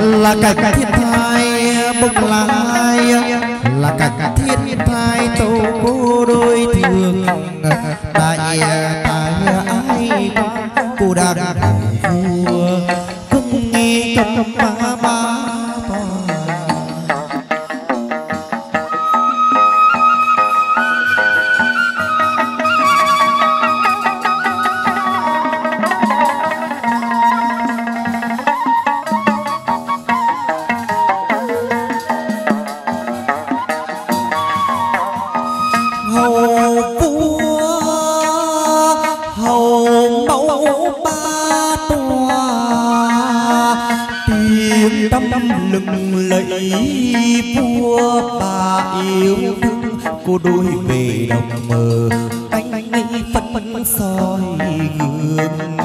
là cảnh thiên thai bông lai. Là cảnh thiên thai tâu cô đôi thường tại tại ai cô đang vua cung nghi trong ba tiếng tâm lừng lẫy vua bà yêu thương. Cô đôi về đồng mờ, anh anh ấy phân phân soi gương.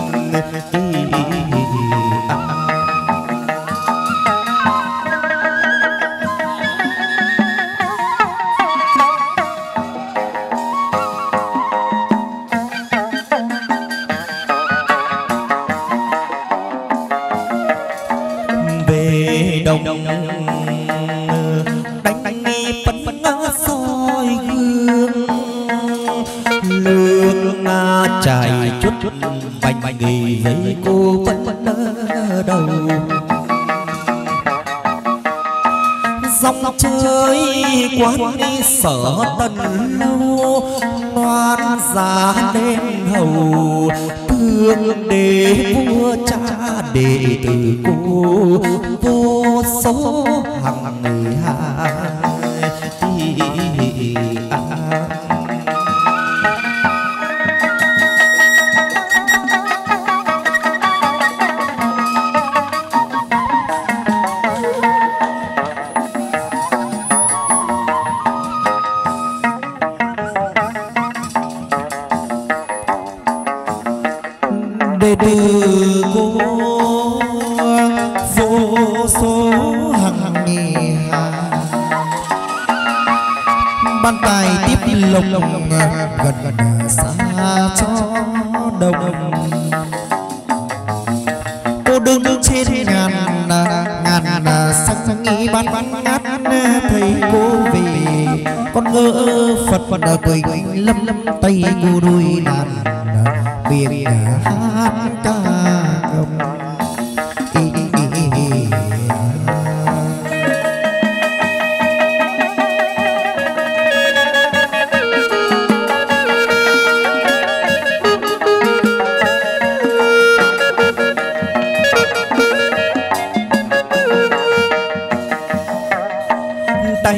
Chút chút bành bành nghỉ giấy cô vẫn đầu. dòng chơi quán đi sở tần lâu loan giá đêm hầu. thương đế vua cha đệ tử cô vô số hằng người hai số hằng nghề hà ban tài tiếp lộc gần gần xa cho đồng cô đứng đương trên ngàn ngàn ngàn sắc nghĩ ban ban ngát thầy cô về con ngỡ phật phật đã tuổi lâm lâm tay cô đuôi đàn biển hát ca cầm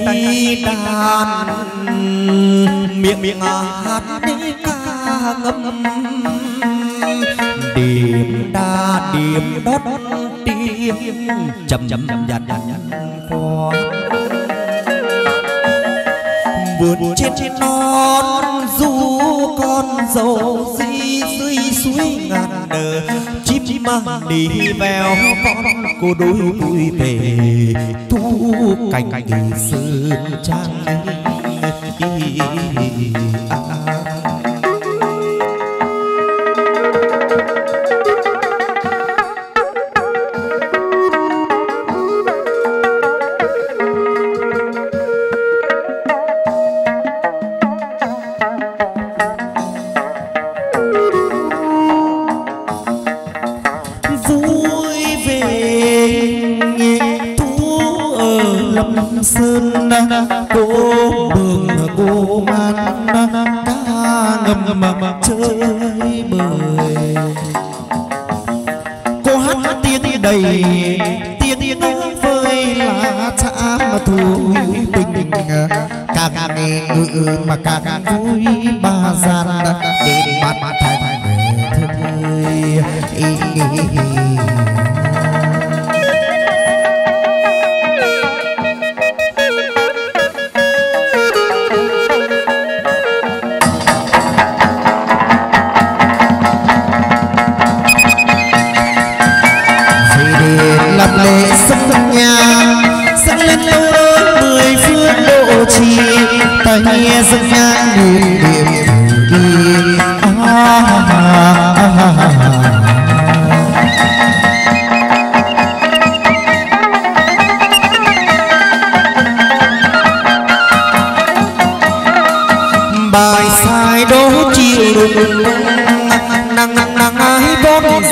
tay đàn miệng miệng hát đi ca ngâm. Điểm đa điểm đót điểm chậm chậm nhạt nhạt qua vườn trên trên non du con dầu di dưới suối ngàn đời. Chim chim mang đi vèo con cô đôi vui về thu cảnh cảnh sơn trang ngầm ngầm chơi bời cô hát tiếng đầy tiếng vơi là cha mà thu bình càng nghe ngự mà càng vui ba gian đến mặt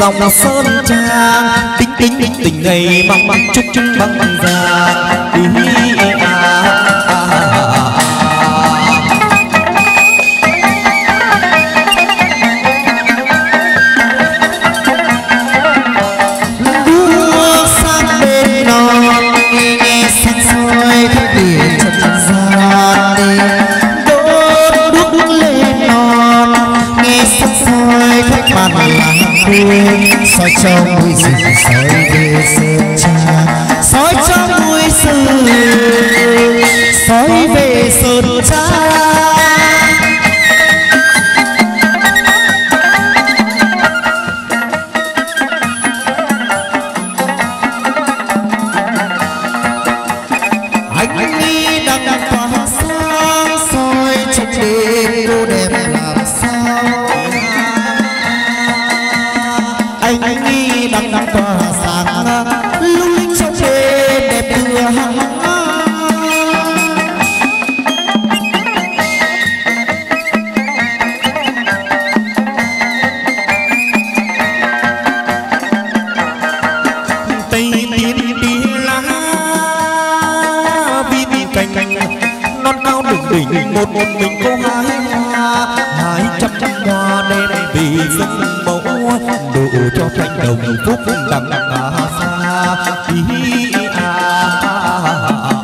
dòng sơn trang tính tính tình ngày mong mong chúc chúc bằng già soi cho mũi rừng soi về sơn cha soi cho mũi rừng soi về sơn cha một mình cô gái hai trăm trăm hoa đêm vì sắc mẫu đủ cho thanh đồng phúc đặng xa ý à, à, à, à.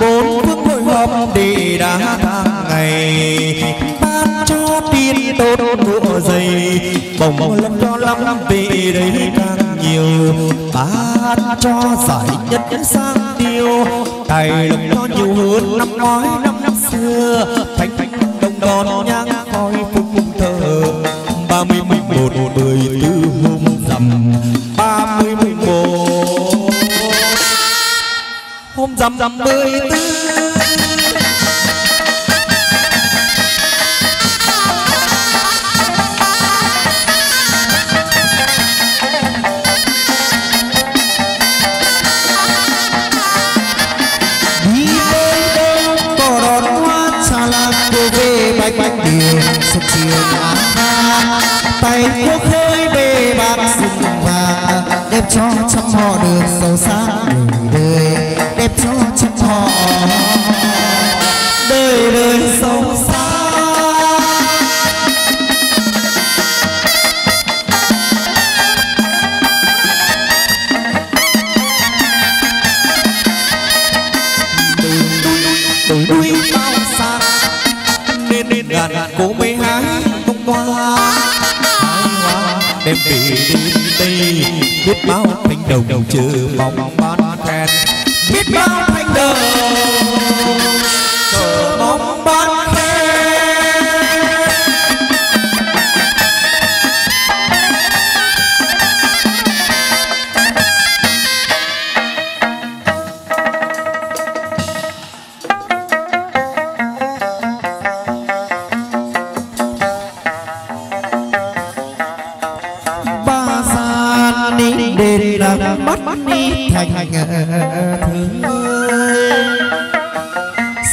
bốn phương hội họp để đã tháng ngày. Ban cho tin đốt của dày bồng bồng lâm cho lắm vì đấy càng nhiều. Ban cho giải nhất nhất sang tiêu, tài lộc cho nhiều hơn năm ngoái, năm năm xưa. Thành thánh đồng đón nhang khói phục cung thờ. Ba mươi mười một mười tư hôm rằm. Ba mươi mười một hôm dằm dằm mười tư. Sông chiều ám tha. Tay quốc hơi bề bạc rừng vàng đẹp cho trăm họ đường sâu sắc đời đời. đôi bao xa, nên nên ngàn cô mê hái bông hoa. Đem về tây, biết bao cánh đồng chờ mong ban khen biết bao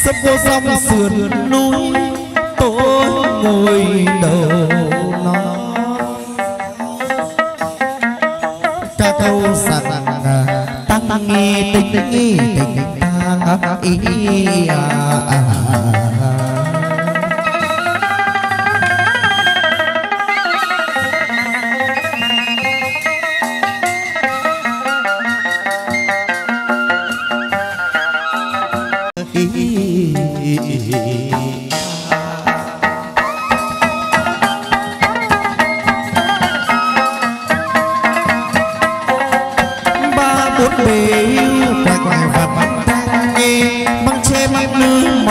sắp vô dòng sườn núi tôi ngồi đầu nó ca câu sạt tăng nghi tình nghi tình tang ý à, à, à.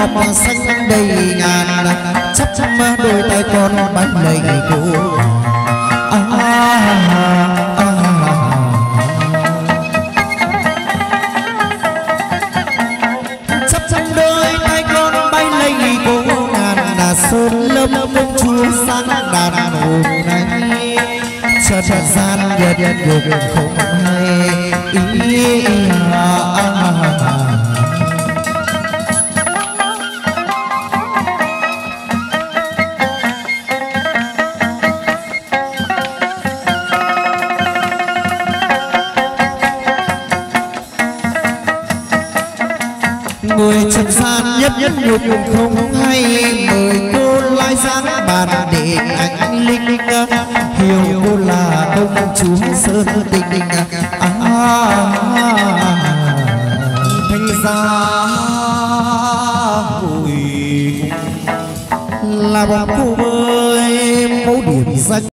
Lưới xanh đầy ngàn à, à, à, chắp chắp đôi tay con bánh lầy cô. À, à, à, đôi tay con bay lây cô. Ngàn là sơn lâm công chúa sang đàn hôm này. Cho cho gian nhật nhật không hay. Ý. người trần gian nhất nhất nhục không hay mời cô lai giang bàn để anh linh hiểu cô là công chúa sơn tình à, thanh gia hồi là bọn cô ơi mẫu điểm danh.